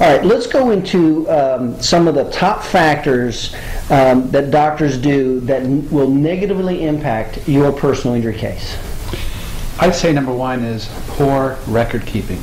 All right, let's go into um, some of the top factors um, that doctors do that will negatively impact your personal injury case. I'd say number one is poor record keeping.